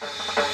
you